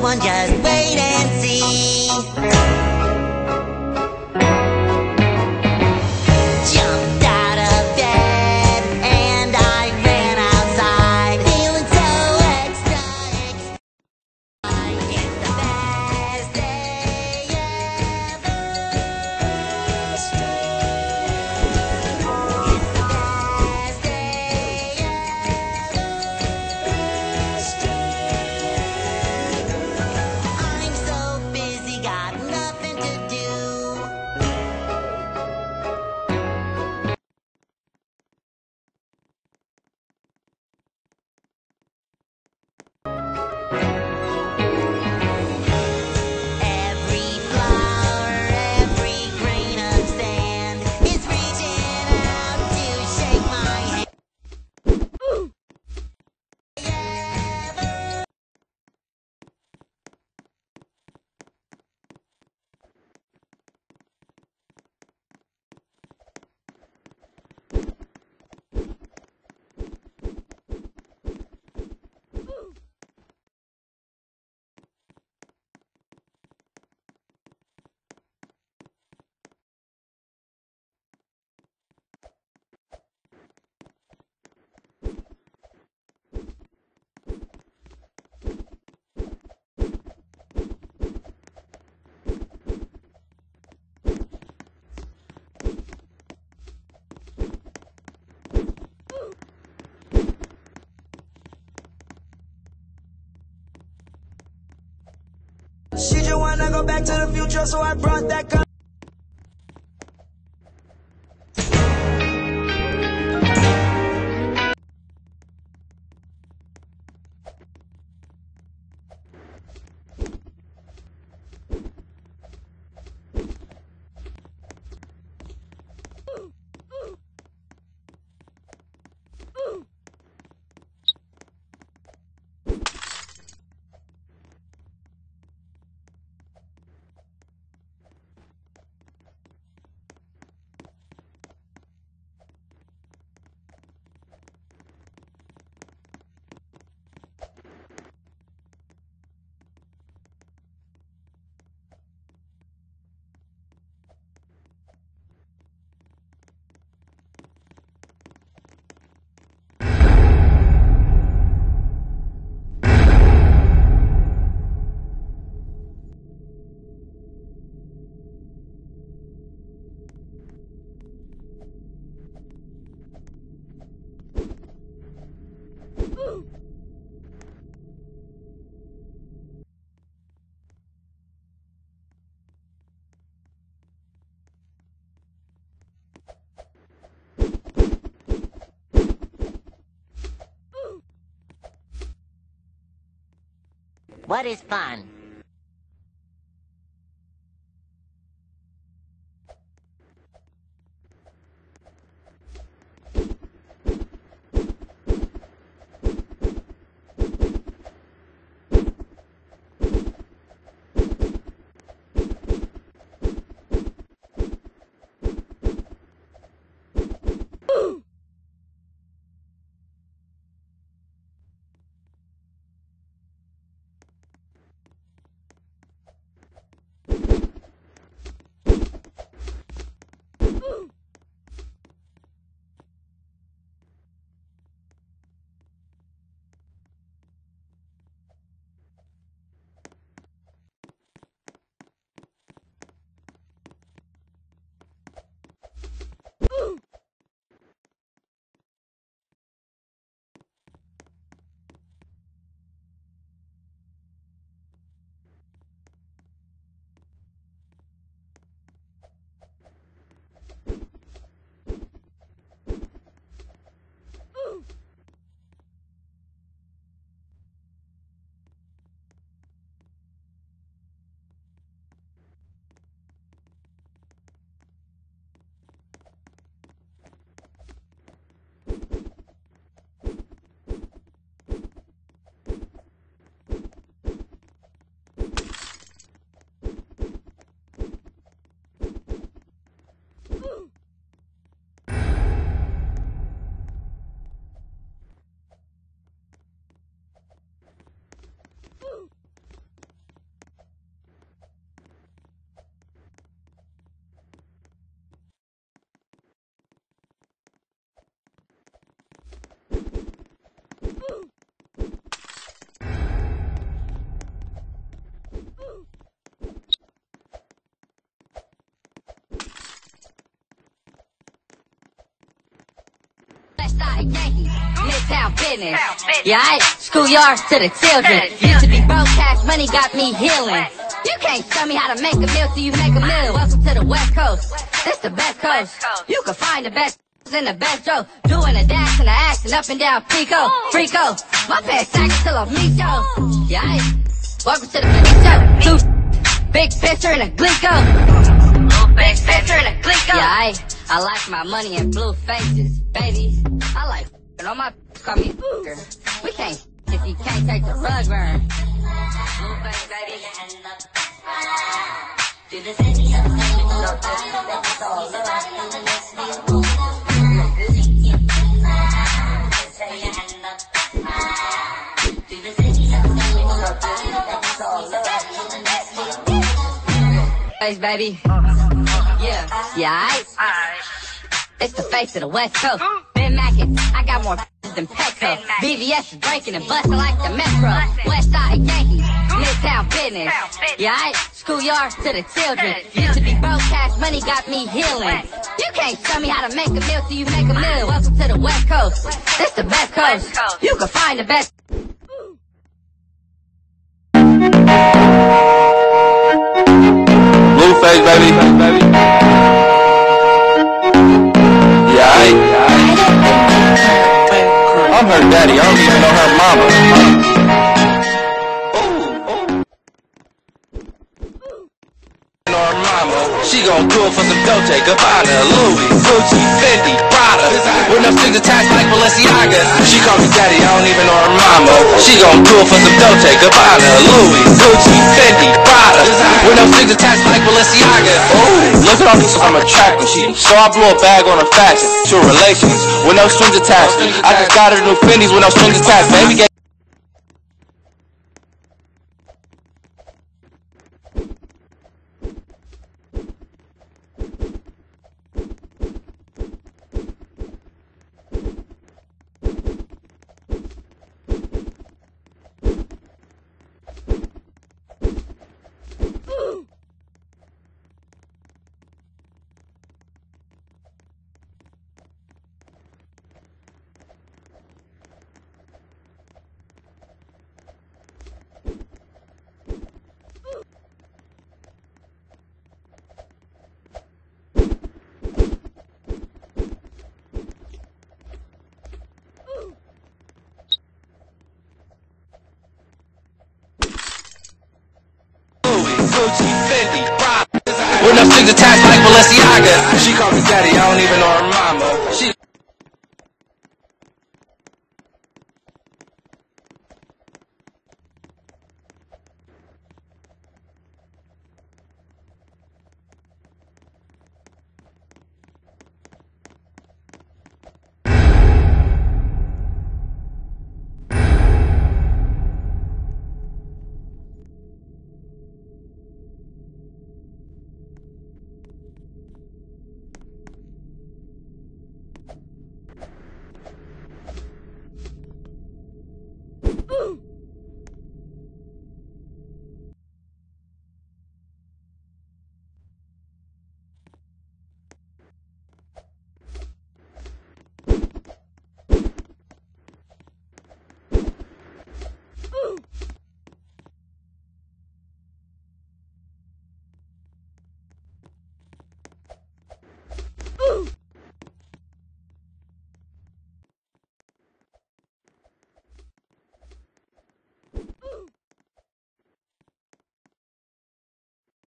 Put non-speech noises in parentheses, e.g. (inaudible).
one just to the future, so I brought that What is fun? Westside Yankees, Midtown business. Yeah, I schoolyards to the children. Used to be broke, cash money got me healing. You can't tell me how to make a meal till you make a meal. Welcome to the West Coast. This the best coast. You can find the best in the best show. Doing a dash and a action up and down Pico, oh. Frico. My pants sack till I'm me show. Oh. Yeah, I welcome to the big show. Two big picture and a glico. Big picture and a glico. Yeah, I, I like my money in blue faces, baby. I like f***ing all my (laughs) call me f***er. We can't if you can't take the rug burn. Blue face, baby. Face, baby. Yeah. Yeah, I. It's the face of the West Coast. Ben Mackin, I got more than Petco. BVS is breaking and busting like the Metro. West Side Yankees, Midtown business. Yeah, I schoolyards to the children. Used to be broke, cash money got me healing. You can't tell me how to make a meal till you make a meal. Welcome to the West Coast. This the best coast. You can find the best. face, baby. Yeah, her daddy. I don't even know her mama. Dolce, Gabbana, Louis, Gucci, Fendi, Prada. No strings attached like Balenciaga. She call me daddy, I don't even know her mama. She gon' it for some Dolce, Gabbana, Louis, Gucci, Fendi, Prada. No strings attached like Balenciaga. Ooh, look at all this, I'm attracting. She, so I blew a bag on her fashion. To relations with no strings attached. I just got her new Fendi's with no strings attached. Baby gave Louis, No strings attached like Balenciaga. She call me daddy, I don't even know her